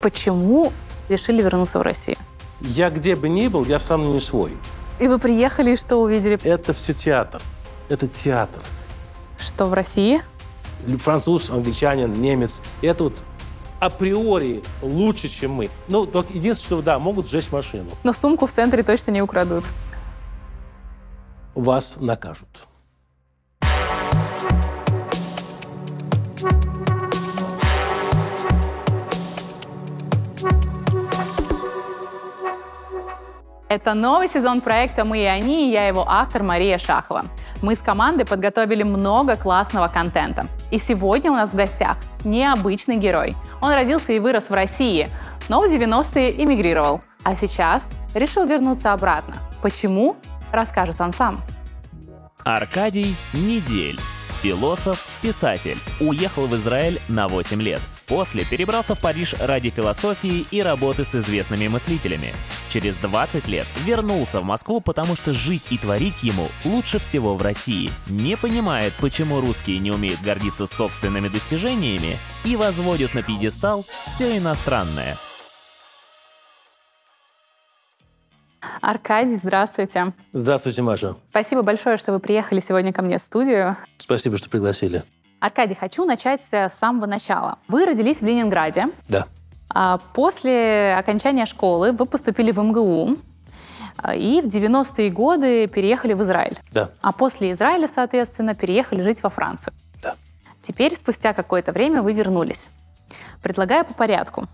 Почему решили вернуться в Россию? Я где бы ни был, я равно не свой. И вы приехали и что увидели? Это все театр. Это театр. Что в России? Француз, англичанин, немец. Это вот априори лучше, чем мы. Ну, только единственное, что, да, могут сжечь машину. Но сумку в центре точно не украдут. Вас накажут. Это новый сезон проекта «Мы и они» и я его автор Мария Шахова. Мы с командой подготовили много классного контента. И сегодня у нас в гостях необычный герой. Он родился и вырос в России, но в 90-е эмигрировал. А сейчас решил вернуться обратно. Почему? Расскажет он сам. Аркадий Недель. Философ, писатель. Уехал в Израиль на 8 лет. После перебрался в Париж ради философии и работы с известными мыслителями. Через 20 лет вернулся в Москву, потому что жить и творить ему лучше всего в России. Не понимает, почему русские не умеют гордиться собственными достижениями и возводят на пьедестал все иностранное. Аркадий, здравствуйте. Здравствуйте, Маша. Спасибо большое, что вы приехали сегодня ко мне в студию. Спасибо, что пригласили. Аркадий, хочу начать с самого начала. Вы родились в Ленинграде. Да. А после окончания школы вы поступили в МГУ а, и в 90-е годы переехали в Израиль. Да. А после Израиля, соответственно, переехали жить во Францию. Да. Теперь, спустя какое-то время, вы вернулись. Предлагаю по порядку.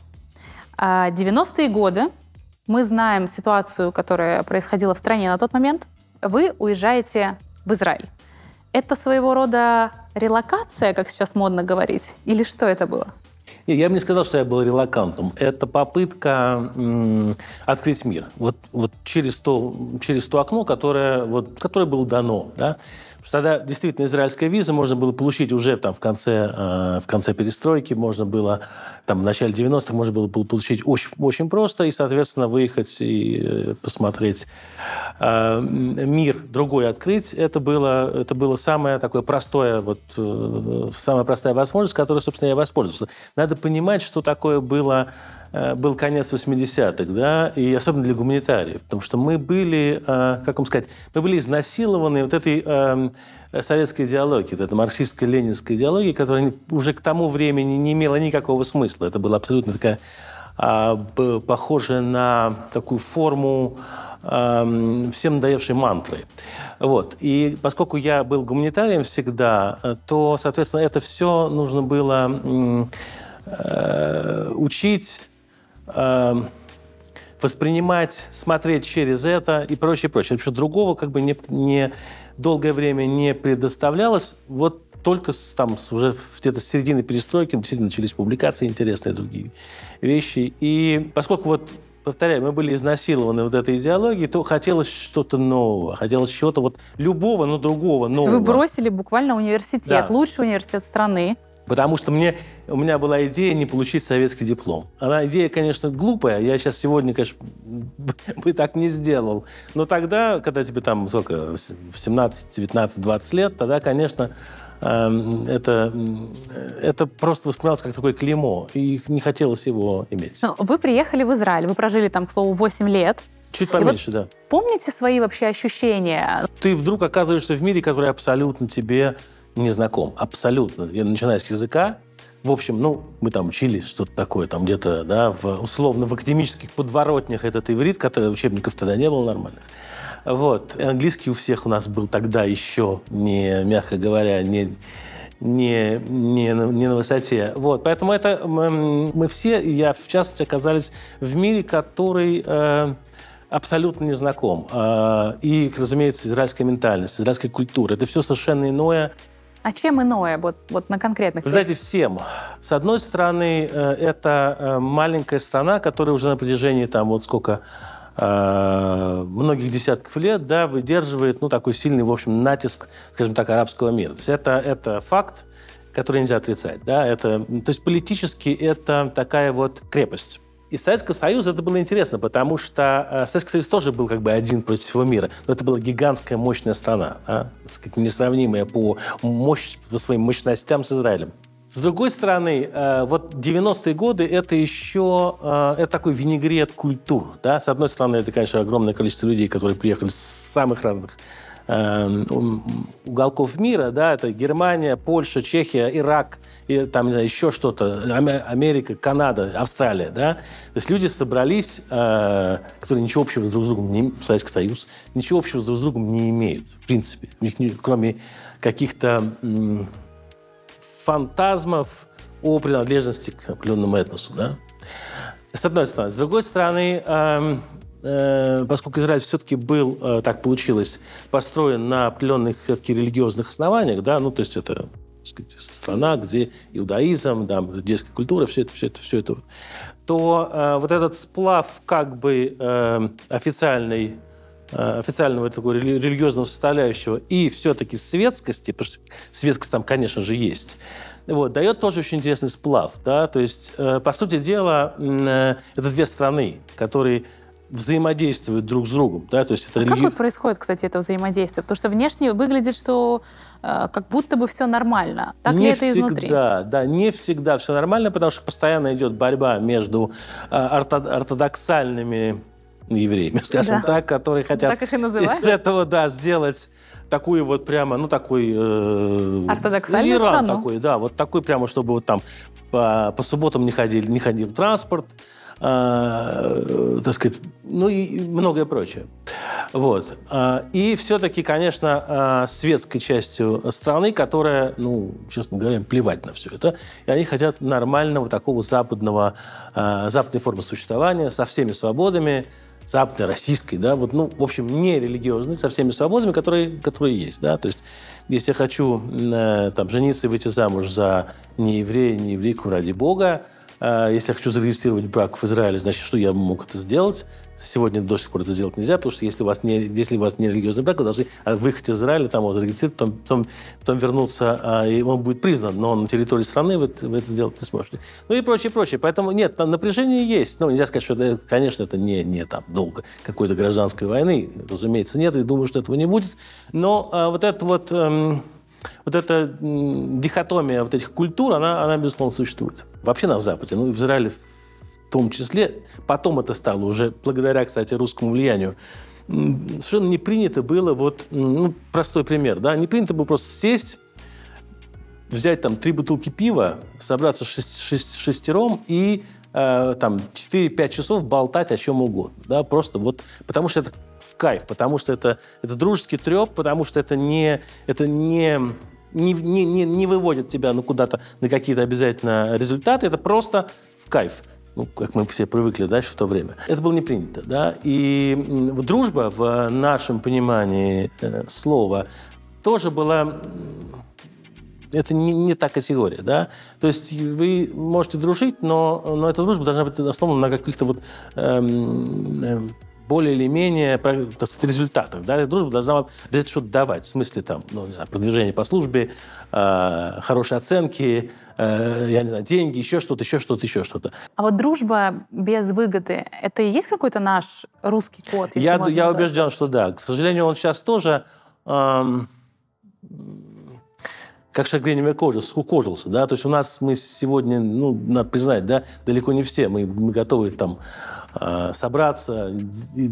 90-е а, годы, мы знаем ситуацию, которая происходила в стране на тот момент. Вы уезжаете в Израиль. Это своего рода релокация, как сейчас модно говорить? Или что это было? Я бы не сказал, что я был релакантом. Это попытка м- открыть мир. Вот, вот через, то, через то окно, которое, вот, которое было дано. Да? Что тогда действительно израильская виза можно было получить уже там, в, конце, э, в конце перестройки, можно было там, в начале 90-х можно было получить очень, очень просто и, соответственно, выехать и э, посмотреть э, мир другой открыть. Это было, это было самое такое простое, вот, э, самая простая возможность, которой, собственно, я воспользовался. Надо понимать, что такое было был конец 80-х, да, и особенно для гуманитариев, потому что мы были, э, как вам сказать, мы были изнасилованы вот этой эм, советской идеологией, вот этой марксистско-ленинской идеологией, которая уже к тому времени не имела никакого смысла. Это была абсолютно такая а, похожая на такую форму эм, всем надоевшей мантры. Вот. И поскольку я был гуманитарием всегда, э, то, соответственно, это все нужно было учить Эм, воспринимать, смотреть через это и прочее, прочее. Потому что другого как бы не, не долгое время не предоставлялось. Вот только там уже где-то с середины перестройки действительно начались публикации интересные другие вещи. И поскольку вот повторяю, мы были изнасилованы вот этой идеологией, то хотелось что-то нового, хотелось чего-то вот любого, но другого, нового. Вы бросили буквально университет, да. лучший университет страны. Потому что мне, у меня была идея не получить советский диплом. Она идея, конечно, глупая. Я сейчас сегодня, конечно, бы так не сделал. Но тогда, когда тебе там сколько, 17, 19, 20 лет, тогда, конечно, эм, это, это просто воспринималось как такое клеймо, и не хотелось его иметь. Но вы приехали в Израиль, вы прожили там, к слову, 8 лет. Чуть поменьше, вот да. Помните свои вообще ощущения? Ты вдруг оказываешься в мире, который абсолютно тебе не знаком, абсолютно. Я начинаю с языка, в общем, ну, мы там учили что-то такое, там где-то, да, в, условно, в академических подворотнях этот иврит, который учебников тогда не было нормальных. Вот. И английский у всех у нас был тогда еще, не, мягко говоря, не, не, не, не на высоте. Вот. Поэтому это мы, все, я в частности, оказались в мире, который э, абсолютно не знаком. Э, и, разумеется, израильская ментальность, израильская культура. Это все совершенно иное. А чем иное вот, вот на конкретных? Вы знаете, всем. С одной стороны, э, это э, маленькая страна, которая уже на протяжении там вот сколько э, многих десятков лет, да, выдерживает, ну, такой сильный, в общем, натиск, скажем так, арабского мира. То есть это, это факт, который нельзя отрицать, да, это, то есть политически это такая вот крепость. И Советского Союза это было интересно, потому что э, Советский Союз тоже был как бы один против всего мира. Но это была гигантская мощная страна, а? сказать, несравнимая по, мощь, по своим мощностям с Израилем. С другой стороны, э, вот 90-е годы это еще э, это такой винегрет культур. Да? С одной стороны, это, конечно, огромное количество людей, которые приехали с самых разных э, уголков мира, да, это Германия, Польша, Чехия, Ирак, и там, знаю, еще что-то, Америка, Канада, Австралия, да. То есть люди собрались, которые ничего общего друг с другом не Советский Союз, ничего общего друг с другом не имеют, в принципе. У них, кроме каких-то фантазмов о принадлежности к определенному этносу. Да? С одной стороны. С другой стороны, э, э, поскольку Израиль все-таки был, э, так получилось, построен на определенных религиозных основаниях, да, ну, то есть это сказать, страна, где иудаизм, да, детская культура, все это, все это, все это, то э, вот этот сплав как бы э, официальной Э, официального такого религиозного составляющего и все-таки светскости, потому что светскость там, конечно же, есть, вот, дает тоже очень интересный сплав. Да? То есть, э, по сути дела, э, это две страны, которые взаимодействуют друг с другом. Да? То есть это а религи... Как вот происходит, кстати, это взаимодействие? Потому что внешне выглядит, что э, как будто бы все нормально. Так не ли это всегда, изнутри? Да, не всегда все нормально, потому что постоянно идет борьба между э, ортодоксальными евреями, скажем да. так, которые хотят так их и из этого да, сделать такую вот прямо, ну, такой... Э, Ортодоксальную Иран страну. такой, да, вот такой прямо, чтобы вот там по, по субботам не, ходили, не ходил транспорт, э, так сказать, ну и многое прочее. Вот. А, и все-таки, конечно, а, светской частью страны, которая, ну, честно говоря, плевать на все это. И они хотят нормального такого западного, а, западной формы существования со всеми свободами, западной, российской, да, вот, ну, в общем, не религиозной, со всеми свободами, которые, которые есть, да, то есть если я хочу э, там, жениться и выйти замуж за не еврея, не еврейку ради Бога, э, если я хочу зарегистрировать брак в Израиле, значит, что я мог это сделать? Сегодня до сих пор это сделать нельзя, потому что если у вас не, если у вас не религиозный брак, вы должны выехать из Израиля, там его зарегистрировать, потом, потом, потом вернуться, а, и он будет признан, но на территории страны вы, вы это сделать не сможете. Ну и прочее, прочее. Поэтому нет, там напряжение есть. Ну, нельзя сказать, что это, конечно, это не, не там долго какой-то гражданской войны, разумеется, нет, и думаю, что этого не будет. Но а, вот это вот... Эм, вот эта дихотомия вот этих культур, она, она безусловно, существует. Вообще на Западе, ну и в Израиле том числе, потом это стало уже благодаря, кстати, русскому влиянию, совершенно не принято было, вот, ну, простой пример, да, не принято было просто сесть, взять там три бутылки пива, собраться шесть, шесть, шестером и э, там 4-5 часов болтать о чем угодно, да, просто вот, потому что это в кайф, потому что это, это дружеский треп, потому что это не, это не, не, не, не, не выводит тебя ну, куда-то на какие-то обязательно результаты, это просто в кайф ну, как мы все привыкли дальше в то время. Это было не принято, да, и дружба в нашем понимании э, слова тоже была это не, не та категория, да. То есть вы можете дружить, но, но эта дружба должна быть основана на каких-то вот эм, эм, более или менее так сказать, результатах. Да? Дружба должна вам что-то давать. В смысле, там, ну, не знаю, продвижение по службе, э, хорошие оценки, э, я не знаю, деньги, еще что-то, еще что-то, еще что-то. А вот дружба без выгоды, это и есть какой-то наш русский код? Я, я убежден, что да. К сожалению, он сейчас тоже... Эм, как шагреневая кожа, скукожился, да, то есть у нас мы сегодня, ну, надо признать, да, далеко не все, мы, мы готовы там э, собраться, и,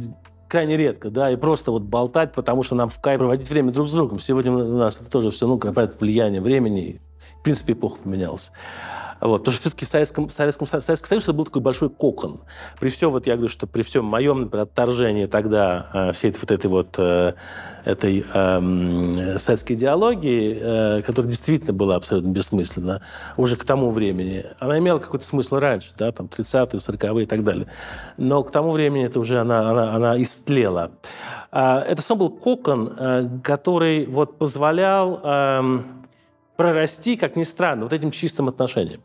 крайне редко, да, и просто вот болтать, потому что нам в кайф проводить время друг с другом. Сегодня у нас тоже все, ну, влияние времени, в принципе, эпоха поменялась. Вот. Потому что все-таки в Советском, Советском, Советском Союзе это был такой большой кокон. При всем, вот я говорю, что при всем моем, например, отторжении тогда э, всей вот этой вот э, этой э, советской идеологии, э, которая действительно была абсолютно бессмысленна уже к тому времени, она имела какой-то смысл раньше, да, там 30-е, 40-е и так далее. Но к тому времени это уже она, она, она истлела. А, это снова был кокон, э, который вот позволял э, прорасти, как ни странно, вот этим чистым отношением.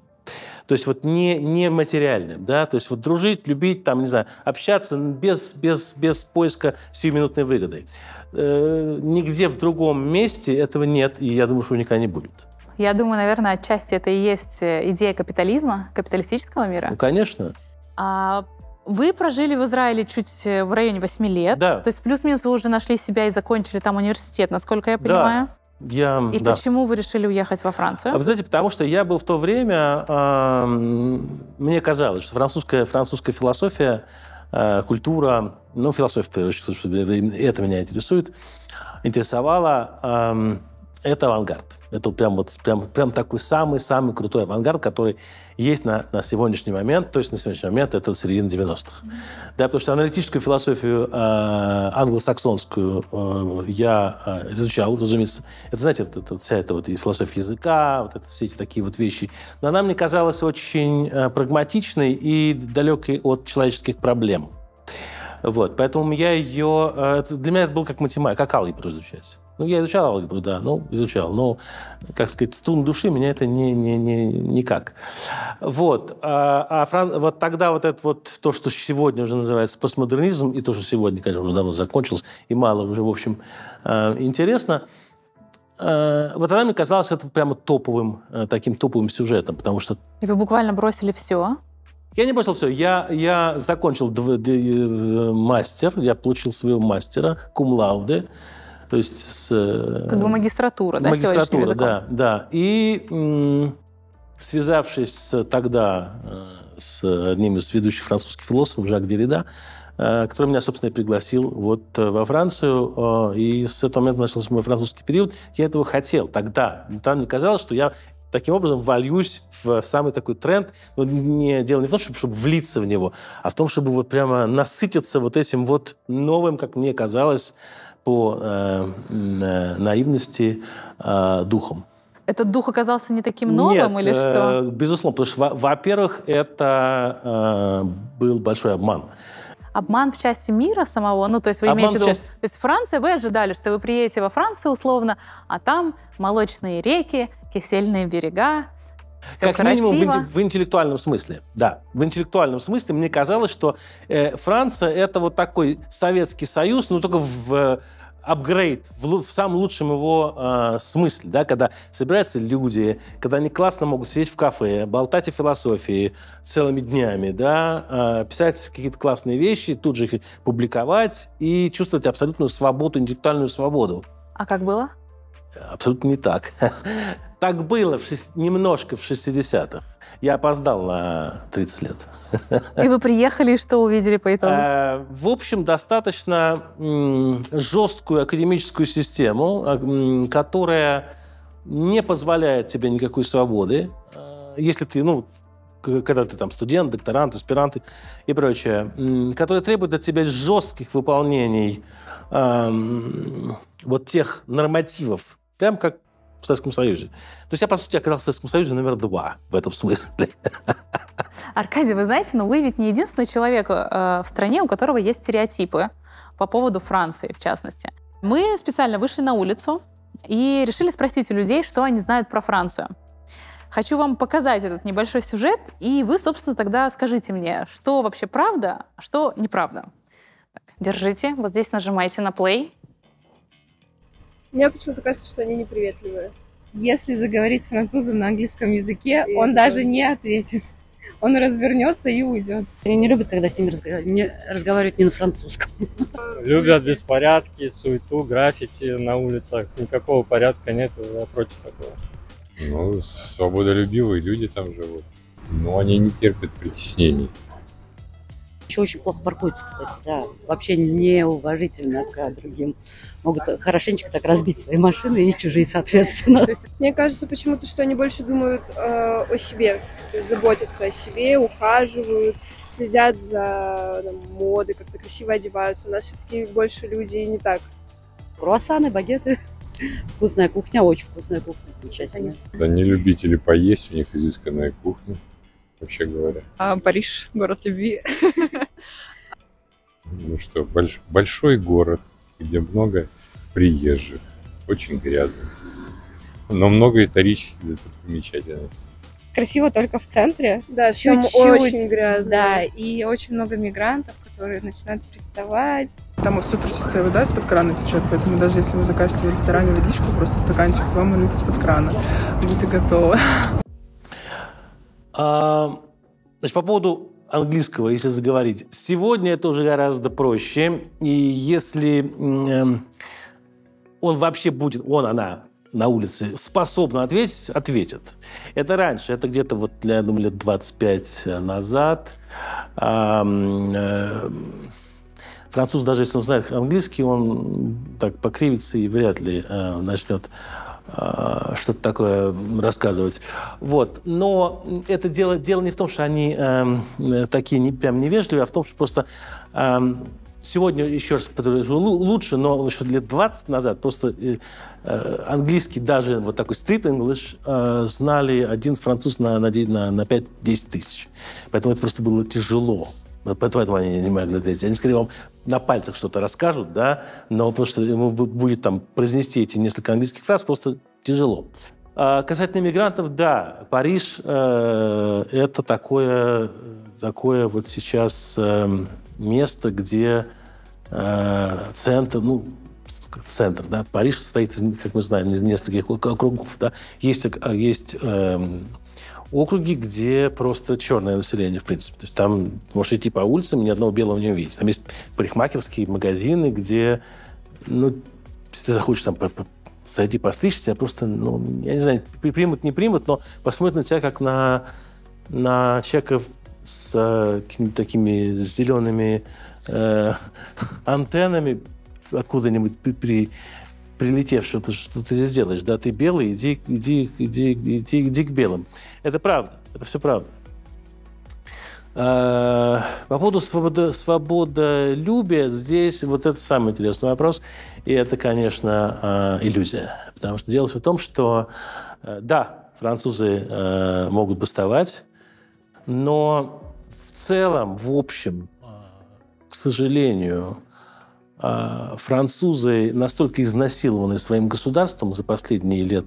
То есть вот не, не материальным, да, то есть вот дружить, любить, там, не знаю, общаться без, без, без поиска сиюминутной выгоды. Э, нигде в другом месте этого нет, и я думаю, что никогда не будет. Я думаю, наверное, отчасти это и есть э, идея капитализма, капиталистического мира. Ну, конечно. А вы прожили в Израиле чуть э, в районе 8 лет. Да. То есть плюс-минус вы уже нашли себя и закончили там университет, насколько я понимаю. Да. Я, И да. почему вы решили уехать во Францию? А вы знаете, потому что я был в то время, э, мне казалось, что французская, французская философия, э, культура, ну, философия, в первую очередь, что это меня интересует, интересовала, э, это авангард. Это прям, вот, прям, прям такой самый-самый крутой авангард, который есть на, на сегодняшний момент, то есть на сегодняшний момент это середина 90-х. Да, потому что аналитическую философию э, англосаксонскую э, я э, изучал, разумеется. Это, знаете, это, это, вся эта вот и философия языка, вот это, все эти такие вот вещи. Но она мне казалась очень э, прагматичной и далекой от человеческих проблем. Вот, поэтому я ее... Э, для меня это был как математика, как алгебру изучать. Ну, я изучал алгебру, да, ну, изучал. Но, как сказать, струн души меня это не, не, не, никак. Вот. А, а Фран... вот тогда вот это вот, то, что сегодня уже называется постмодернизм, и то, что сегодня, конечно, уже давно закончилось, и мало уже, в общем, а, интересно, вот она мне казалась это прямо топовым, а, таким топовым сюжетом, потому что... И вы буквально бросили все? Я не бросил все. Я, я закончил. Э, мастер, я получил своего мастера, кум-лауде, то есть с... Э, как бы магистратура, да, магистратура, да, да. И связавшись тогда э, с одним из ведущих французских философов, Жак Деррида, э, который меня, собственно, и пригласил вот во Францию, и с этого момента начался мой французский период. Я этого хотел тогда. Там мне казалось, что я таким образом вольюсь в самый такой тренд. Но не, дело не в том, чтобы, чтобы влиться в него, а в том, чтобы вот прямо насытиться вот этим вот новым, как мне казалось, по э, э, наивности э, духом. Этот дух оказался не таким новым Нет, или что? Э, безусловно, потому что, во-первых, это э, был большой обман. Обман в части мира самого? Ну, то есть вы обман имеете в виду... Части... То есть Франция, вы ожидали, что вы приедете во Францию условно, а там молочные реки, кисельные берега, все как красиво. минимум в, в интеллектуальном смысле. Да, в интеллектуальном смысле мне казалось, что э, Франция это вот такой Советский Союз, но только в апгрейд в, в самом лучшем его э, смысле, да, когда собираются люди, когда они классно могут сидеть в кафе, болтать о философии целыми днями, да, э, писать какие-то классные вещи, тут же их публиковать и чувствовать абсолютную свободу, интеллектуальную свободу. А как было? Абсолютно не так. Так было в шесть... немножко в 60-х. Я опоздал на 30 лет. И вы приехали, и что увидели по итогу? Э, в общем, достаточно жесткую академическую систему, а, которая не позволяет тебе никакой свободы. Э, если ты, ну, когда ты там студент, докторант, аспирант и прочее, которая требует от тебя жестких выполнений вот тех нормативов, прям как в Советском Союзе. То есть я, по сути, оказался в Советском Союзе номер два в этом смысле. Аркадий, вы знаете, но вы ведь не единственный человек э, в стране, у которого есть стереотипы по поводу Франции, в частности. Мы специально вышли на улицу и решили спросить у людей, что они знают про Францию. Хочу вам показать этот небольшой сюжет, и вы, собственно, тогда скажите мне, что вообще правда, а что неправда. Так, держите, вот здесь нажимайте на play. Мне почему-то кажется, что они неприветливые. Если заговорить с французом на английском языке, и он даже не ответит. Он развернется и уйдет. Они не любят, когда с ними разговаривают, не, разговаривают не на французском. Любят беспорядки, суету, граффити на улицах. Никакого порядка нет, я против такого. Ну, свободолюбивые люди там живут. Но они не терпят притеснений. Еще очень плохо паркуются, кстати, да. Вообще неуважительно к другим. Могут хорошенечко так разбить свои машины и чужие, соответственно. Мне кажется почему-то, что они больше думают э, о себе, то есть заботятся о себе, ухаживают, следят за там, модой, как-то красиво одеваются. У нас все-таки больше люди не так. Круассаны, багеты. Вкусная кухня, очень вкусная кухня, замечательно. Да не любители поесть, у них изысканная кухня вообще говоря. А, Париж, город любви. Ну что, больш, большой город, где много приезжих, очень грязный, но много исторических достопримечательностей. Красиво только в центре. Да, чуть-чуть. очень грязно. Да, и очень много мигрантов, которые начинают приставать. Там супер чистая вода из-под крана течет, поэтому даже если вы закажете в ресторане водичку, просто стаканчик, то вам налить из-под крана. Будьте готовы. А, значит, по поводу английского, если заговорить. Сегодня это уже гораздо проще. И если он вообще будет, он, она, на улице способна ответить, ответит. Это раньше, это где-то вот, я думаю, лет 25 назад. Э, француз, даже если он знает английский, он так покривится и вряд ли э, начнет что-то такое рассказывать. Вот. Но это дело, дело не в том, что они э, такие не, прям невежливые, а в том, что просто э, Сегодня, еще раз подтвержу, лучше, но еще лет 20 назад просто э, э, английский, даже вот такой street English, э, знали один француз на, на, на 5-10 тысяч. Поэтому это просто было тяжело. Поэтому они не могли ответить. Они, скорее, вам на пальцах что-то расскажут, да, но просто ему будет там произнести эти несколько английских фраз просто тяжело. А касательно мигрантов, да, Париж э, это такое, такое вот сейчас э, место, где э, центр, ну, центр, да, Париж состоит, как мы знаем, из нескольких округов, да, есть, а, есть э, округи, где просто черное население, в принципе. То есть там можешь идти по улицам, ни одного белого не увидеть. Там есть парикмахерские магазины, где, ну, если ты захочешь там зайти постричься, просто, ну, я не знаю, примут, не примут, но посмотрят на тебя как на, на человека с э, такими зелеными э, антеннами откуда-нибудь при, при, прилетев, что ты, что ты здесь делаешь, да, ты белый, иди, иди, иди, иди, иди к белым. Это правда, это все правда. А, по поводу свободы, свободолюбия, здесь вот это самый интересный вопрос, и это, конечно, а, иллюзия. Потому что дело в том, что, э, да, французы э, могут бастовать, но в целом, в общем, к сожалению, французы настолько изнасилованы своим государством за последние лет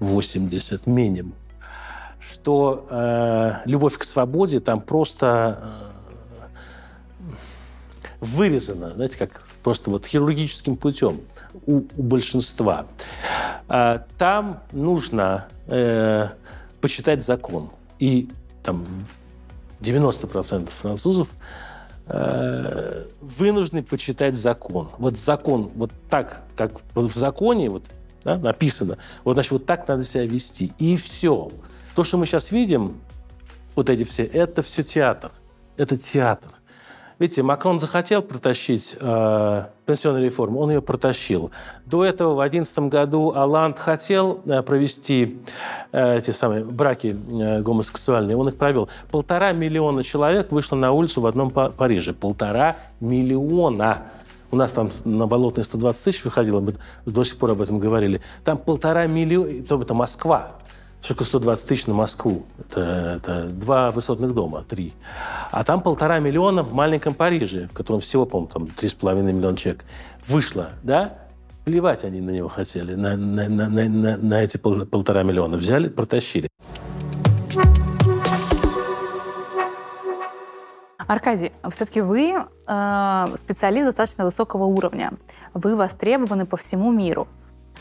80 минимум, что э, любовь к свободе там просто э, вырезана, знаете, как просто вот хирургическим путем у, у большинства. А, там нужно э, почитать закон. И там 90% французов э, вынуждены почитать закон. Вот закон, вот так, как в законе вот, да, написано, вот, значит, вот так надо себя вести. И все. То, что мы сейчас видим, вот эти все, это все театр. Это театр. Видите, Макрон захотел протащить э, пенсионную реформу, он ее протащил. До этого в 2011 году Аланд хотел э, провести э, эти самые браки э, гомосексуальные, он их провел. Полтора миллиона человек вышло на улицу в одном Париже. Полтора миллиона. У нас там на Болотной 120 тысяч выходило, мы до сих пор об этом говорили. Там полтора миллиона, это Москва. Сколько 120 тысяч на Москву? Это, это два высотных дома, три. А там полтора миллиона в маленьком Париже, в котором всего, по-моему, там три с половиной миллиона человек. Вышло, да? Плевать они на него хотели, на, на, на, на, на эти пол, полтора миллиона. Взяли, протащили. Аркадий, все-таки вы э, специалист достаточно высокого уровня. Вы востребованы по всему миру.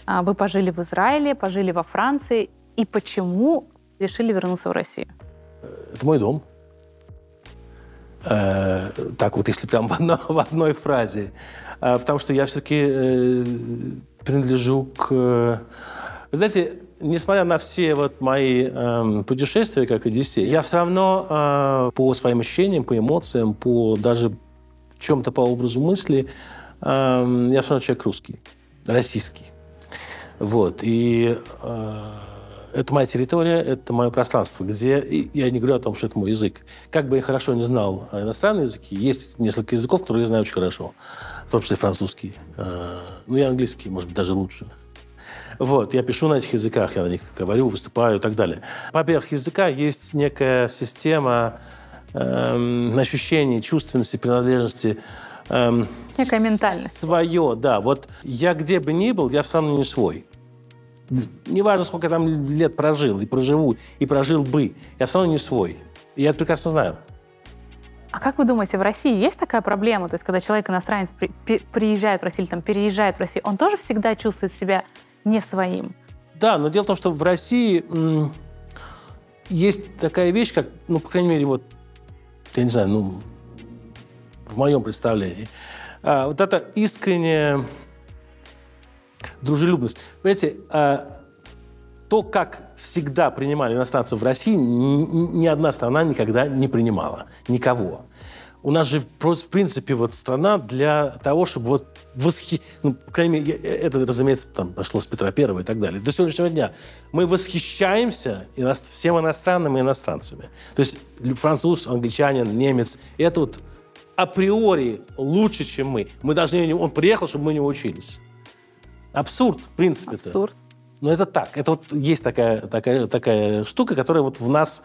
А, вы пожили в Израиле, пожили во Франции и почему решили вернуться в Россию? Это мой дом. Э, так вот, если прям в, одно, в одной фразе. Э, потому что я все-таки э, принадлежу к... Вы знаете, несмотря на все вот мои э, путешествия, как Одиссей, я все равно э, по своим ощущениям, по эмоциям, по даже в чем-то по образу мысли, э, я все равно человек русский, российский. Вот. И э, это моя территория, это мое пространство, где я не говорю о том, что это мой язык. Как бы я хорошо не знал иностранные языки, есть несколько языков, которые я знаю очень хорошо, в том числе французский. А, ну и английский, может быть, даже лучше. Вот, я пишу на этих языках, я на них говорю, выступаю и так далее. Поверх языка есть некая система эм, ощущений, чувственности, принадлежности. Эм, Некая ментальность. Свое, да. Вот я где бы ни был, я все равно не свой неважно, сколько я там лет прожил, и проживу, и прожил бы, я все равно не свой. И я это прекрасно знаю. А как вы думаете, в России есть такая проблема? То есть, когда человек иностранец при, при, приезжает в Россию или там переезжает в Россию, он тоже всегда чувствует себя не своим? Да, но дело в том, что в России м- есть такая вещь, как, ну, по крайней мере, вот, я не знаю, ну, в моем представлении, а, вот это искреннее дружелюбность. Понимаете, а, то, как всегда принимали иностранцев в России, ни, одна страна никогда не принимала. Никого. У нас же, в принципе, вот страна для того, чтобы вот восхи... Ну, по крайней мере, это, разумеется, там пошло с Петра Первого и так далее. До сегодняшнего дня мы восхищаемся ино... всем иностранным и иностранцами. То есть француз, англичанин, немец. Это вот априори лучше, чем мы. Мы должны... Он приехал, чтобы мы не учились. Абсурд, в принципе. -то. Абсурд. Но это так. Это вот есть такая, такая, такая штука, которая вот в нас,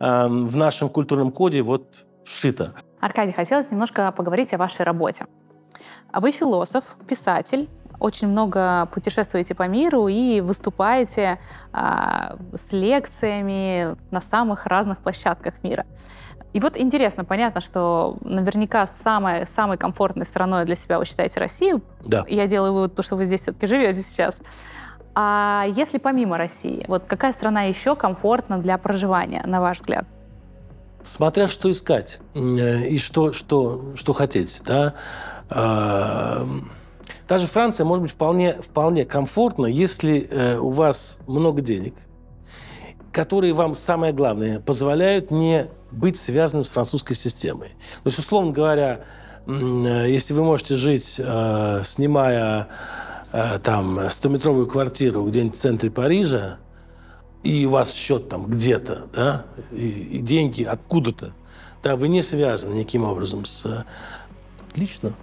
э, в нашем культурном коде вот вшита. Аркадий, хотелось немножко поговорить о вашей работе. Вы философ, писатель, очень много путешествуете по миру и выступаете а, с лекциями на самых разных площадках мира. И вот интересно, понятно, что наверняка самой, самой комфортной страной для себя вы считаете Россию. Да. Я делаю вывод, то, что вы здесь все-таки живете сейчас. А если помимо России, вот какая страна еще комфортна для проживания, на ваш взгляд? Смотря что искать э, и что, что, что хотеть. Да? А, даже Франция может быть вполне, вполне комфортна, если э, у вас много денег, которые вам, самое главное, позволяют не быть связанным с французской системой. То есть, условно говоря, э, если вы можете жить, снимая там 100-метровую квартиру где-нибудь в центре Парижа, и у вас счет там где-то, да, и, и деньги откуда-то, да, вы не связаны никаким образом с... Отлично.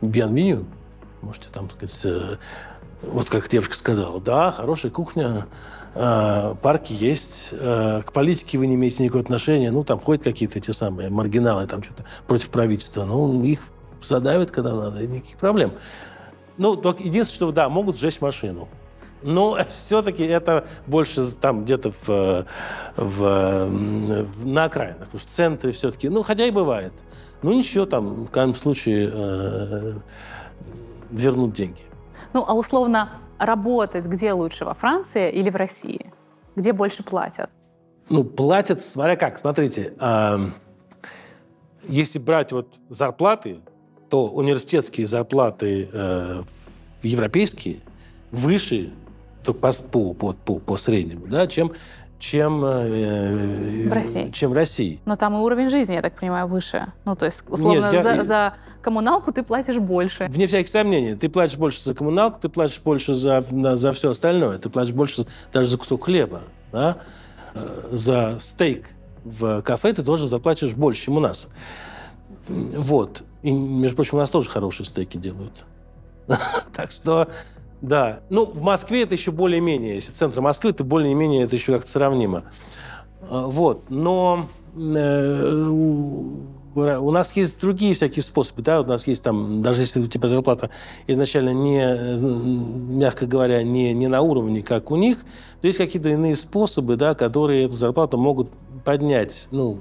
Bienvenue. Можете там сказать, э, вот как девушка сказала, да, хорошая кухня, э, парки есть, э, к политике вы не имеете никакого отношения, ну, там ходят какие-то эти самые маргиналы, там что-то против правительства, ну, их задавят, когда надо, и никаких проблем. Ну, только единственное, что, да, могут сжечь машину. Но все-таки это больше там где-то в, в, на окраинах. В центре все-таки, ну, хотя и бывает. Ну, ничего там, в каждом случае э, вернут деньги. Ну, а условно, работать где лучше, во Франции или в России? Где больше платят? Ну, платят, смотря как. Смотрите, э, если брать вот зарплаты, то университетские зарплаты э, европейские выше по, по, по, по среднему, да, чем чем, э, в России. чем в России. Но там и уровень жизни, я так понимаю, выше. Ну, то есть, условно, Нет, я... за, за коммуналку ты платишь больше. Вне всяких сомнений. Ты платишь больше за коммуналку, ты платишь больше за, за все остальное. Ты платишь больше даже за кусок хлеба. Да? Э, за стейк в кафе ты тоже заплатишь больше, чем у нас. Вот. И, между прочим, у нас тоже хорошие стейки делают. Так что да. Ну, в Москве это еще более-менее. Если центр Москвы, то более-менее это еще как-то сравнимо. А, вот. Но э, у нас есть другие всякие способы, да, у нас есть там, даже если у тебя зарплата изначально не, мягко говоря, не, не на уровне, как у них, то есть какие-то иные способы, да, которые эту зарплату могут поднять, ну,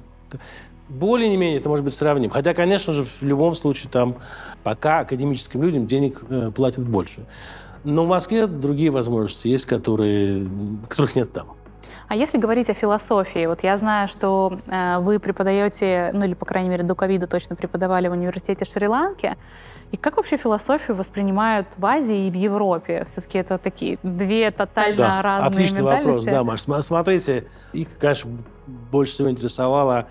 более-менее это может быть сравним. Хотя, конечно же, в любом случае там пока академическим людям денег э, платят больше. Но в Москве другие возможности есть, которые, которых нет там. А если говорить о философии, вот я знаю, что э, вы преподаете, ну или, по крайней мере, до ковида точно преподавали в университете Шри-Ланки. И как вообще философию воспринимают в Азии и в Европе? Все-таки это такие две тотально да, разные отличный вопрос, да, Маш. Смотрите, их, конечно, больше всего интересовало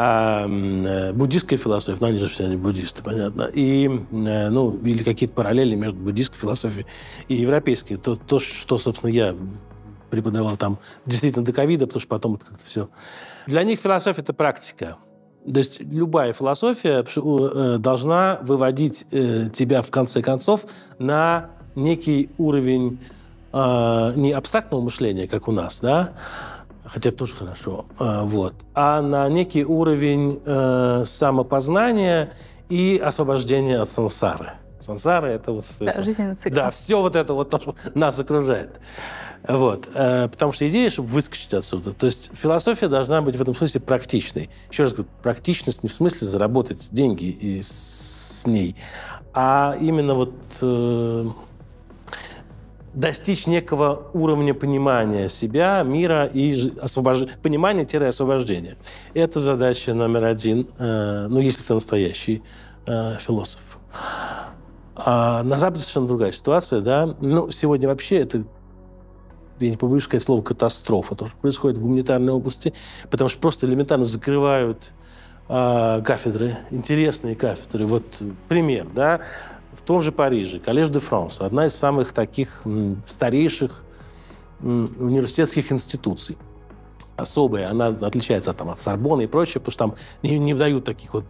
а, э, буддистская философия, но они же все они буддисты, понятно, и, э, ну, или какие-то параллели между буддистской философией и европейской. То, то, что, собственно, я преподавал там действительно до ковида, потому что потом это как-то все... Для них философия – это практика. То есть любая философия э, должна выводить тебя, в конце концов, на некий уровень не абстрактного мышления, как у нас, да, хотя тоже хорошо, а, вот, а на некий уровень э, самопознания и освобождения от сансары. Сансара – это вот, да, жизненный цикл. Да, все вот это вот то, что нас окружает. Вот. Э, потому что идея, чтобы выскочить отсюда. То есть философия должна быть в этом смысле практичной. Еще раз говорю, практичность не в смысле заработать деньги и с ней, а именно вот э, достичь некого уровня понимания себя, мира и освобож... понимания-освобождения. Это задача номер один, э, ну, если ты настоящий э, философ. А на Западе совершенно другая ситуация, да. Ну, сегодня вообще это я не побоюсь сказать слово катастрофа, то, что происходит в гуманитарной области, потому что просто элементарно закрывают э, кафедры, интересные кафедры. Вот пример, да, том же Париже, Коллеж де Франс, одна из самых таких старейших университетских институций особая, она отличается там, от Сорбона и прочее, потому что там не, не выдают таких вот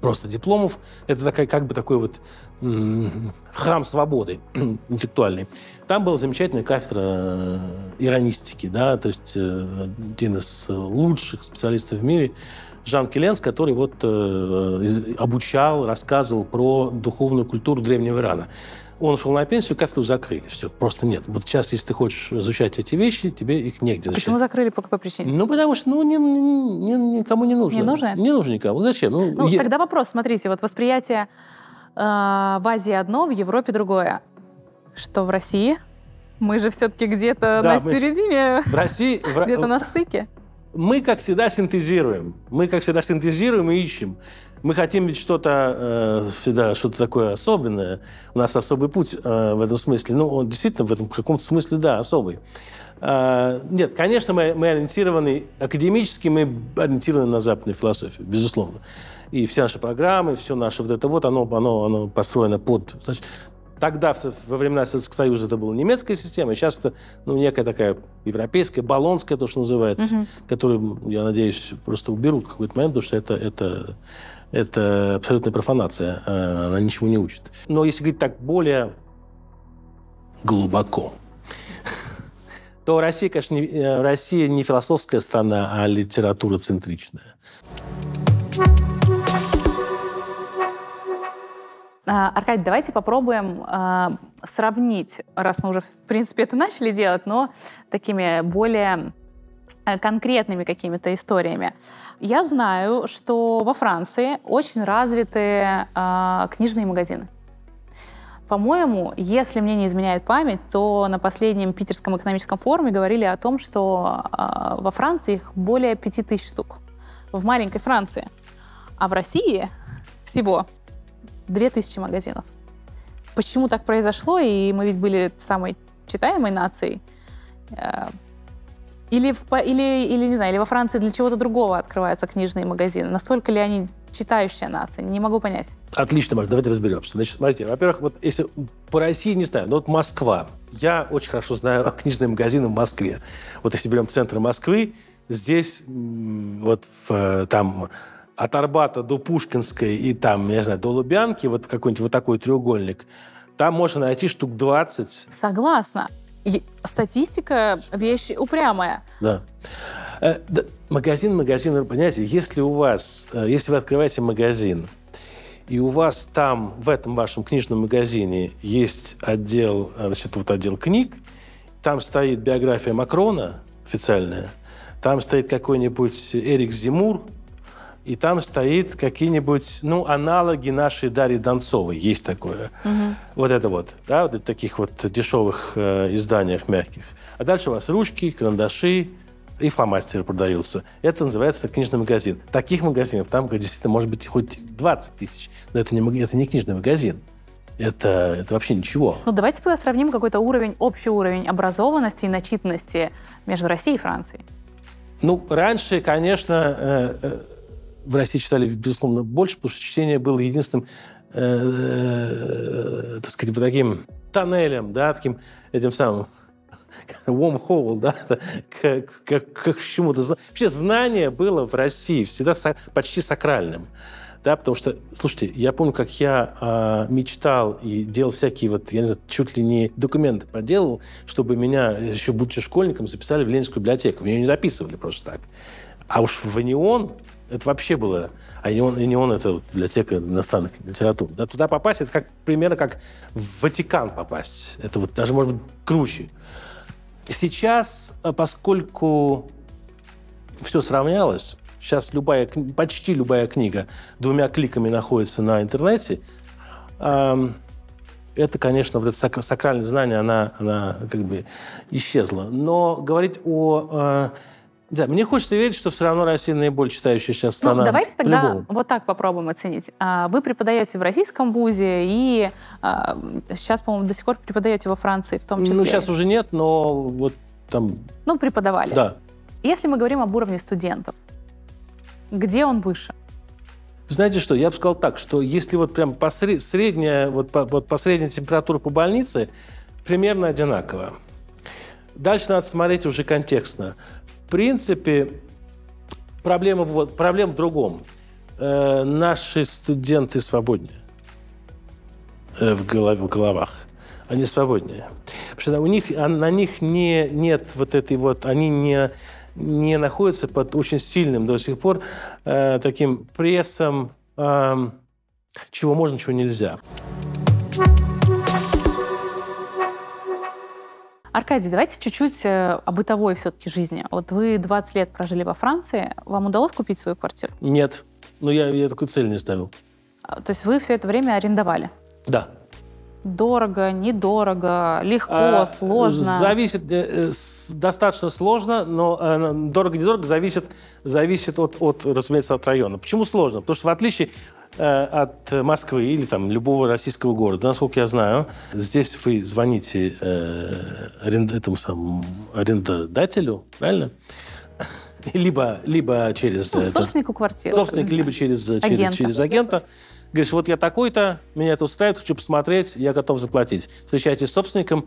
просто дипломов. Это такая, как бы такой вот храм свободы интеллектуальный. Там была замечательная кафедра э, иронистики, да, то есть э, один из лучших специалистов в мире, Жан Келенс, который вот э, обучал, рассказывал про духовную культуру древнего Ирана. Он ушел на пенсию, кафедру закрыли. Все, просто нет. Вот сейчас, если ты хочешь изучать эти вещи, тебе их негде изучать. Почему закрыли? По какой причине? Ну, потому что ну, ни, ни, никому не нужно. Не нужно? Не нужно никому. Зачем? Ну, ну я... тогда вопрос. Смотрите, вот восприятие э, в Азии одно, в Европе другое. Что в России? Мы же все-таки где-то да, на мы... середине. В России... Где-то на стыке. Мы, как всегда, синтезируем. Мы, как всегда, синтезируем и ищем. Мы хотим ведь что-то э, всегда, что-то такое особенное. У нас особый путь э, в этом смысле. Ну, он действительно в этом каком-то смысле, да, особый. Э, нет, конечно, мы, мы ориентированы, академически мы ориентированы на западную философию, безусловно. И все наши программы, все наше вот это вот, оно, оно, оно построено под... Значит, Тогда, во времена Советского Союза, это была немецкая система, сейчас это ну, некая такая европейская, баллонская, то, что называется, угу. которую, я надеюсь, просто уберу в какой-то момент, потому что это, это это абсолютная профанация. Э, она ничего не учит. Но если говорить так более глубоко, то Россия, конечно, не, э, Россия не философская страна, а литература центричная. Аркадий, давайте попробуем э, сравнить, раз мы уже, в принципе, это начали делать, но такими более конкретными какими-то историями. Я знаю, что во Франции очень развиты э, книжные магазины. По-моему, если мне не изменяет память, то на последнем Питерском экономическом форуме говорили о том, что э, во Франции их более 5000 штук. В маленькой Франции. А в России всего 2000 магазинов. Почему так произошло? И мы ведь были самой читаемой нацией. Э, или, в, или, или, не знаю, или во Франции для чего-то другого открываются книжные магазины? Настолько ли они читающая нация? Не могу понять. Отлично, Маш, давайте разберемся. Значит, смотрите, во-первых, вот если по России не знаю, но вот Москва. Я очень хорошо знаю книжные магазины в Москве. Вот если берем центр Москвы, здесь вот в, там от Арбата до Пушкинской и там, я не знаю, до Лубянки, вот какой-нибудь вот такой треугольник, там можно найти штук 20. Согласна. И статистика – вещь упрямая. Да. Э, магазин, магазин, понимаете, если у вас, э, если вы открываете магазин, и у вас там, в этом вашем книжном магазине, есть отдел, э, значит, вот отдел книг, там стоит биография Макрона официальная, там стоит какой-нибудь Эрик Зимур, и там стоит какие-нибудь, ну, аналоги нашей Дарьи Донцовой. Есть такое. Угу. Вот это вот, да, вот в таких вот дешевых э, изданиях мягких. А дальше у вас ручки, карандаши, и фломастеры продаются. Это называется книжный магазин. Таких магазинов там действительно может быть хоть 20 тысяч. Но это не, это не книжный магазин. Это, это вообще ничего. Ну, давайте тогда сравним какой-то уровень, общий уровень образованности и начитанности между Россией и Францией. Ну, раньше, конечно, э, э, в России читали, безусловно, больше, потому что чтение было единственным, э, э, так сказать, вот таким тоннелем, да, таким этим самым wormhole, да, к, к, к, к чему-то. Вообще знание было в России всегда почти сакральным. Да, потому что, слушайте, я помню, как я э, мечтал и делал всякие вот, я не знаю, чуть ли не документы поделал, чтобы меня, еще будучи школьником, записали в Ленинскую библиотеку. Меня не записывали просто так. А уж в НИОН это вообще было... А не он, не он это библиотека иностранных литератур. Да, туда попасть, это как примерно как в Ватикан попасть. Это вот даже, может быть, круче. Сейчас, э, поскольку все сравнялось, сейчас любая, почти любая книга двумя кликами находится на интернете, это, конечно, вот это сакральное знание, она, она как бы исчезла. Но говорить о э, Да, мне хочется верить, что все равно Россия наиболее читающая сейчас страна. Ну, давайте тогда По-любому. вот так попробуем оценить. А, Вы преподаете в российском вузе и а, сейчас, по-моему, до сих пор преподаете во Франции в том числе. Ну, сейчас уже нет, но вот там, Ну, преподавали. да. Если мы говорим об уровне студентов, где он выше? Знаете что, я бы сказал так, что если вот прям по сре- средняя, вот по, вот по средней температуре по больнице, примерно одинаково. Дальше надо смотреть уже контекстно. Принципе, проблема, вот, проблема в другом. Э, наши студенты свободнее э, в, голов- в головах. Они свободнее. Потому что у них, а на них не, нет вот этой вот, они не, не находятся под очень сильным до сих пор э, таким прессом, эм, чего можно, чего нельзя. Аркадий, давайте чуть-чуть э, о бытовой все-таки жизни. Вот вы 20 лет прожили во Франции. Вам удалось купить свою квартиру? Нет. Ну, я, я такую цель не ставил. А, То есть вы все это время арендовали? Да. Дорого, недорого, легко, А, сложно? Зависит, э, э, с- достаточно сложно, но э, дорого-недорого зависит, зависит от, от, разумеется, от района. Почему сложно? Потому что в отличие э, от Москвы или там любого российского города, насколько я знаю, здесь вы звоните э, арен- этому самому арендодателю, правильно? Либо, либо через... Ну, это- собственнику квартиры. собственник, либо через, через, Агента. через агента. Говоришь, вот я такой-то, меня это устраивает, хочу посмотреть, я готов заплатить. Встречайтесь с собственником,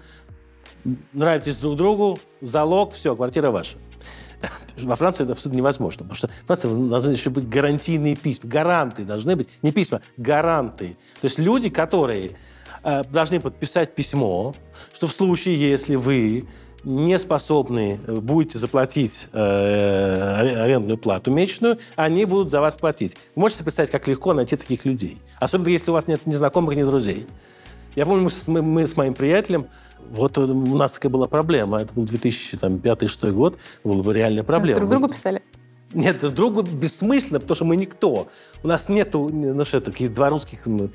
нравитесь друг другу, залог, все, квартира ваша. Во Франции это абсолютно невозможно, потому что в Франции должны еще быть гарантийные письма. Гаранты должны быть, не письма, гаранты. То есть люди, которые э, должны подписать письмо, что в случае, если вы не способны э, будете заплатить э, аре- арендную плату месячную, они будут за вас платить. Вы можете представить, как легко найти таких людей? Особенно, если у вас нет ни знакомых, ни друзей. Я помню, мы- мы с моим приятелем, вот э, у нас такая была проблема, это был 2005-2006 год, была бы реальная проблема. Друг другу писали? Нет, друг другу бессмысленно, потому что мы никто. У нас нету, ну что, таких два русских... ну,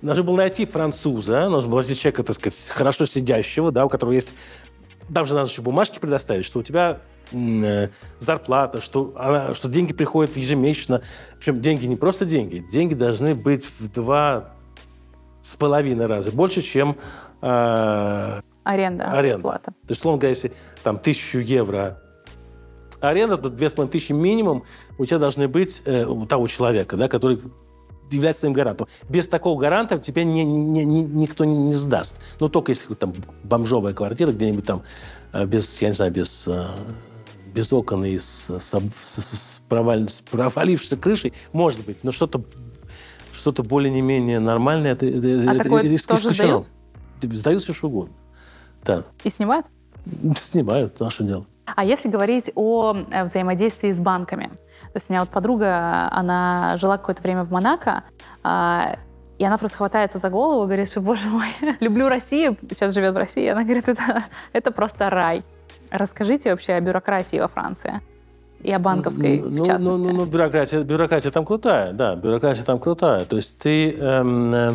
Нужно было найти француза, нужно было найти человека, так сказать, хорошо сидящего, да, у которого есть... Там же надо еще бумажки предоставить, что у тебя э, зарплата, что, что деньги приходят ежемесячно. Причем деньги не просто деньги, деньги должны быть в два с половиной раза больше, чем э, Аренда, Аренда. плата. то есть, условно говоря, если там тысячу евро аренда, то две с половиной тысячи минимум у тебя должны быть э, у того человека, да, который является твоим гарантом. Без такого гаранта тебя не, не- не- никто не, не сдаст. Ну, только если там бомжовая квартира где-нибудь там э, без, я не знаю, без, э, без окон и с, с, с- с проваль- с провалившейся крышей, может быть, но что-то что-то более не менее нормальное, это, это, А это такое риск тоже исключено. Сдают все, что угодно. Да. И снимают? Снимают, а что делать? А если говорить о э, взаимодействии с банками? То есть у меня вот подруга, она жила какое-то время в Монако, а, и она просто хватается за голову и говорит, что, боже мой, люблю Россию, сейчас живет в России. Она говорит, это, это просто рай. Расскажите вообще о бюрократии во Франции и о банковской, Ну, в ну, частности. Ну, ну, бюрократия, бюрократия там крутая, да, бюрократия там крутая. То есть ты... эм, э,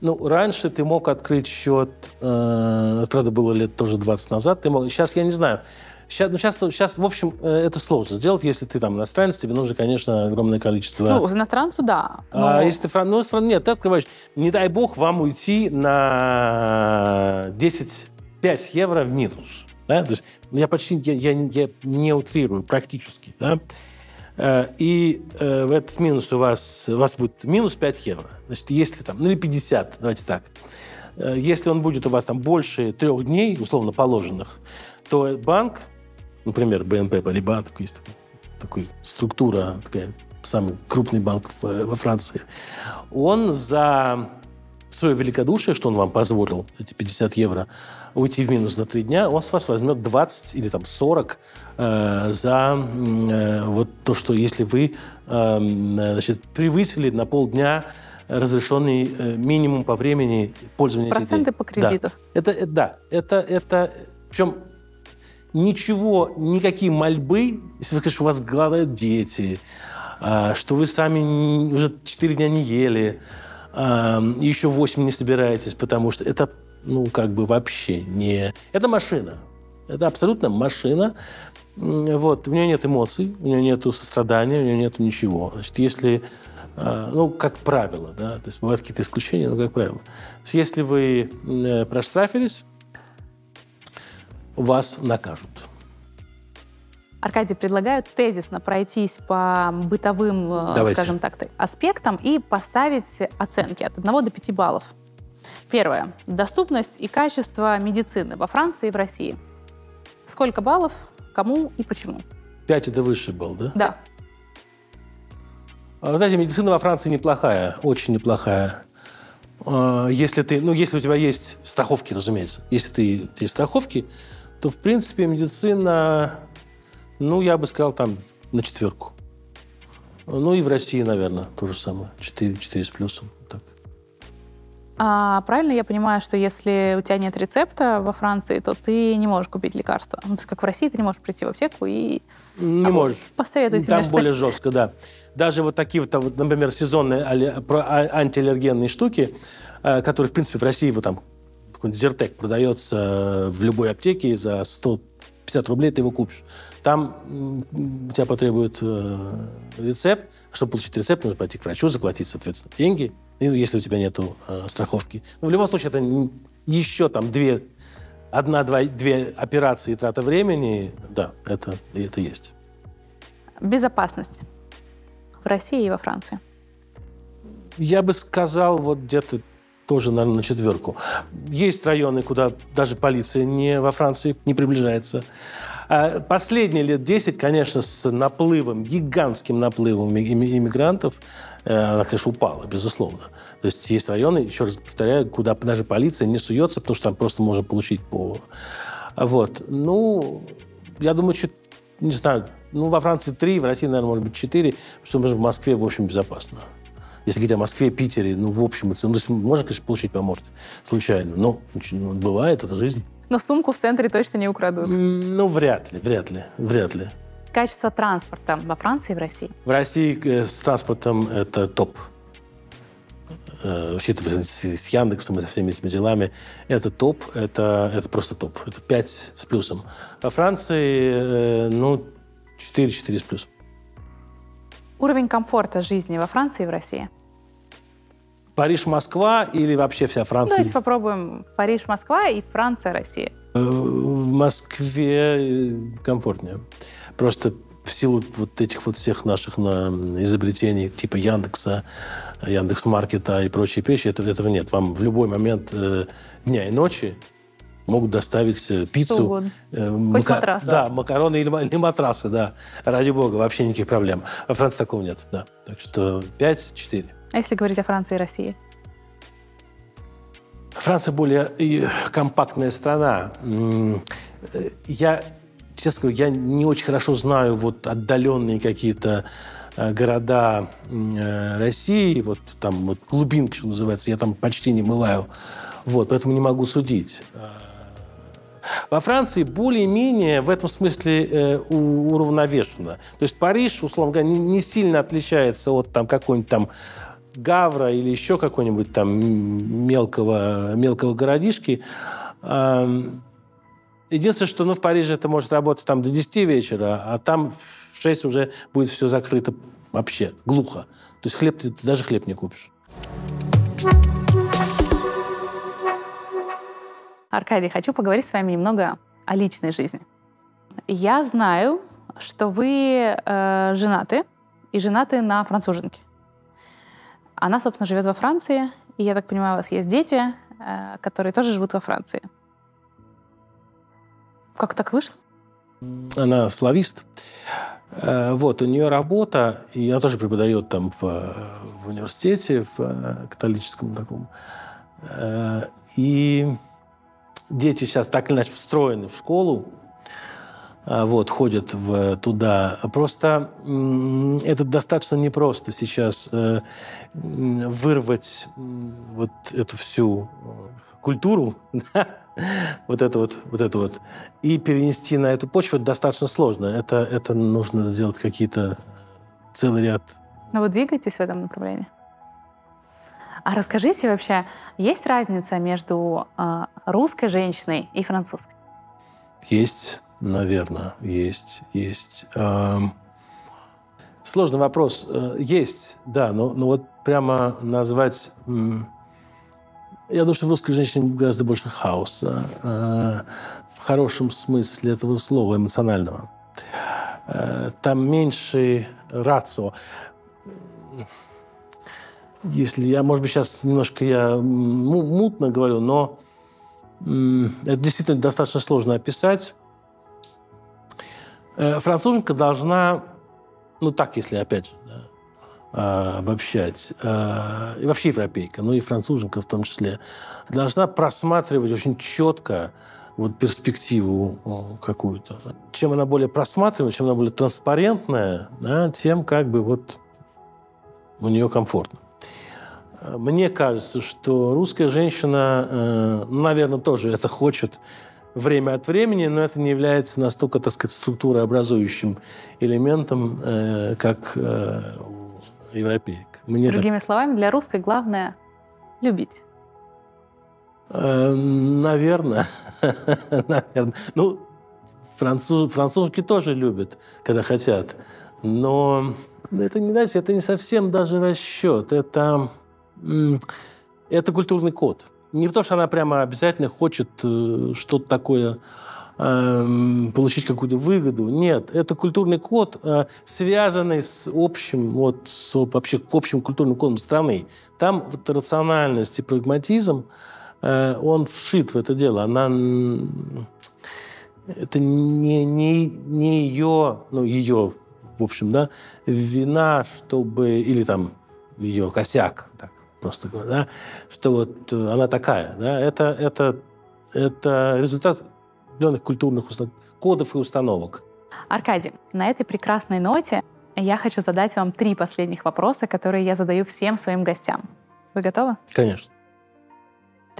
ну, раньше ты мог открыть счет, э, правда, было лет тоже 20 назад, ты мог, сейчас я не знаю, сейчас, ну, сейчас, сейчас, в общем, э, это сложно сделать, если ты там иностранец, тебе нужно, конечно, огромное количество... Ну, иностранцу, да. но- А если ты фран... ну, фран- нет, ты открываешь, не дай бог вам уйти на 10-5 евро в минус. Да? То есть я почти я, я, я не утрирую практически. Да? Э, И э, в этот минус у вас, у вас будет минус 5 евро. Значит, если там, ну или 50, давайте так. Э, Если он будет у вас там больше трех дней, условно положенных, то банк, например, БНП Париба, такой такой, структура, такая, самый крупный банк во Франции, он за свое великодушие, что он вам позволил, эти 50 евро, уйти в минус на три дня, он с вас возьмет 20 или там 40 э, за э, вот то, что если вы э, значит, превысили на полдня разрешенный э, минимум по времени пользования Проценты денег. по Да. кредиту. Это, это- да, это, это, причем ничего, никакие мольбы, если вы скажете, что у вас голодают дети, а, что вы сами уже 4 дня не ели, еще 8 не собираетесь, потому что это, ну, как бы вообще не... Это машина. Это абсолютно машина. Вот, у нее нет эмоций, у нее нет сострадания, у нее нет ничего. Значит, если, э, ну, как правило, да, то есть бывают какие-то исключения, но как правило. Если вы э, проштрафились, вас накажут. Аркадий, предлагаю тезисно пройтись по бытовым, э, Давайте. скажем так, аспектам и поставить оценки от 1 до 5 баллов. Первое. Доступность и качество медицины во Франции и в России. Сколько баллов, кому и почему? 5 это высший был, да? Да. А, Вы знаете, медицина во Франции неплохая, очень неплохая. А, Если ты, ну, если у тебя есть страховки, разумеется, если ты есть страховки, то в принципе медицина, ну, я бы сказал, там на четверку. Ну и в России, наверное, то же самое. 4, 4 с плюсом. Так. А правильно я понимаю, что если у тебя нет рецепта во Франции, то ты не можешь купить лекарства? Ну, то есть как в России ты не можешь прийти в аптеку и Не А можешь. посоветуйте Там мне более жестко, да. Даже вот такие вот, например, сезонные а- антиаллергенные штуки, э, которые, в принципе, в России вот там какой-нибудь Зертек продается э, в любой аптеке за 150 рублей, ты его купишь. Там у тебя потребует э, рецепт. Чтобы получить рецепт, нужно пойти к врачу, заплатить, соответственно, деньги, и если у тебя нету э, страховки. Но в любом случае, это еще там две, одна, два, две операции и трата времени, да, это, это есть. Безопасность в России и во Франции. Я бы сказал, вот где-то тоже, наверное, на четверку. Есть районы, куда даже полиция не во Франции не приближается. А Последние лет 10, конечно, с наплывом, гигантским наплывом иммигрантов, э, она, конечно, упала, безусловно. То есть есть районы, еще раз повторяю, куда даже полиция не суется, потому что там просто можно получить по... Вот. Ну, я думаю, чуть, не знаю, ну, во Франции три, в России, наверное, может быть, четыре, потому что в Москве, в общем, безопасно. Если говорить о Москве, Питере, ну, в общем ну, можно, конечно, получить по морде случайно, но ну, бывает, это жизнь. Но сумку в центре точно не украдут. Ну, вряд ли, вряд ли, вряд ли. Качество транспорта во Франции и в России. В России э, с транспортом это топ. Э, Учитывая с, с Яндексом и со всеми этими делами, это топ, это, это просто топ. Это 5 с плюсом. Во Франции, э, ну, 4-4 с плюсом. Уровень комфорта жизни во Франции и в России. Париж, Москва или вообще вся Франция? Давайте попробуем Париж, Москва и Франция, Россия. Э, В Москве э, комфортнее. Просто в силу вот этих вот всех наших на, изобретений типа Яндекса, Яндекс.Маркета и прочие вещи, это, этого нет. Вам в любой момент э, дня и ночи могут доставить э, пиццу. э, матрасы. Да, макароны или, или матрасы, да. Ради бога, вообще никаких проблем. Во Франции такого нет, да. Так что 5-4. А если говорить о Франции и России? Франция более компактная страна. Э, Я, честно говоря, я не очень хорошо знаю вот отдаленные какие-то э, города э, России, вот там вот глубинка, что называется, я там почти не бываю, вот, поэтому не могу судить. Во Франции более-менее в этом смысле э, уравновешено. То есть Париж, условно говоря, не сильно отличается от там какой-нибудь там Гавра или еще какой-нибудь там мелкого, мелкого городишки. Единственное, что ну, в Париже это может работать там до 10 вечера, а там в 6 уже будет все закрыто вообще, глухо. То есть хлеб ты, ты даже хлеб не купишь. Аркадий, хочу поговорить с вами немного о личной жизни. Я знаю, что вы э, женаты, и женаты на француженке. Она, собственно, живет во Франции, и, я так понимаю, у вас есть дети, э, которые тоже живут во Франции. Как так вышло? Она славист. Э, Вот, у нее работа, и она тоже преподает там в, в университете, в э, католическом таком. И дети сейчас так или иначе встроены в школу, вот, ходят в, туда. Просто это достаточно непросто сейчас э, вырвать вот эту всю э, культуру, да, вот это вот, вот это вот, и перенести на эту почву это достаточно сложно. Это, это нужно сделать какие-то целый ряд Но вы двигаетесь в этом направлении? А расскажите вообще, есть разница между э, русской женщиной и французской? есть. Наверное, есть. есть. Сложный вопрос. Э, есть, да, но, но вот прямо назвать... Я думаю, что в русской женщине гораздо больше хаоса. Э, в хорошем смысле этого слова, эмоционального. Э, там меньше рацио. Если я, может быть, сейчас немножко я мутно говорю, но это действительно достаточно сложно описать. Э, француженка должна, ну так, если опять же, да, а, обобщать, а, и вообще европейка, ну и француженка в том числе, должна просматривать очень четко вот перспективу какую-то. Чем она более просматриваемая, чем она более транспарентная, да, тем как бы вот у нее комфортно. Мне кажется, что русская женщина, э, наверное, тоже это хочет время от времени, но это не является настолько, так сказать, структурообразующим элементом, э, как э, европеек. Мне Другими так... словами, для русской главное – любить. Наверное. Наверное. Ну, француз, француженки тоже любят, когда хотят. Но это не, знаете, это не совсем даже расчет. Это, это культурный код. Не то, что она прямо обязательно хочет э, что-то такое эм, получить какую-то выгоду. Нет, это культурный код, э, связанный с общим, вот, с, вообще общим культурным кодом страны. Там вот рациональность и прагматизм – Э, он вшит в это дело. Она это не, не, не ее, ну, ее, в общем, да, вина, чтобы, или там ее косяк, так просто говоря, да, что вот э, она такая, да, это, это, это результат определенных культурных кодов и установок. Аркадий, на этой прекрасной ноте я хочу задать вам три последних вопроса, которые я задаю всем своим гостям. Вы готовы? Конечно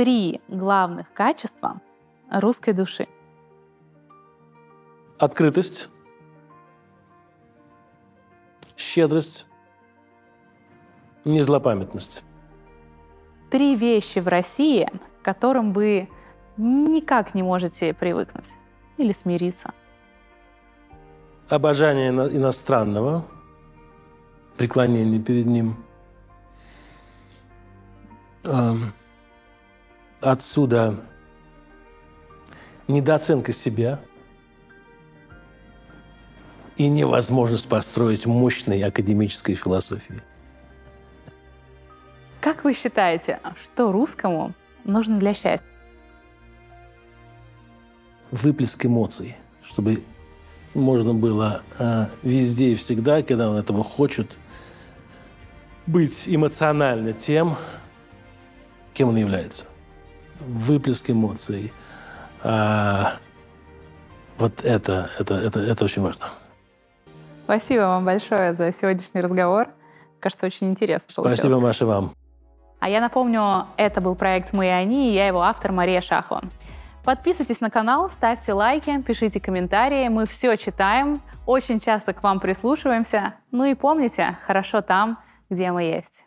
три главных качества русской души? Открытость, щедрость, незлопамятность. Три вещи в России, к которым вы никак не можете привыкнуть или смириться. Обожание иностранного, преклонение перед ним – Отсюда недооценка себя и невозможность построить мощной академической философии. Как вы считаете, что русскому нужно для счастья? Выплеск эмоций, чтобы можно было э, везде и всегда, когда он этого хочет, быть эмоционально тем, кем он является выплеск эмоций. А, вот это, это, это, это очень важно. Спасибо вам большое за сегодняшний разговор. Кажется, очень интересно получилось. Спасибо, Маша, вам. А я напомню, это был проект «Мы и они», и я его автор Мария Шахова. Подписывайтесь на канал, ставьте лайки, пишите комментарии, мы все читаем, очень часто к вам прислушиваемся. Ну и помните, хорошо там, где мы есть.